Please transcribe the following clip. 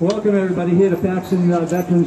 Welcome everybody here to Paxton uh, Veterans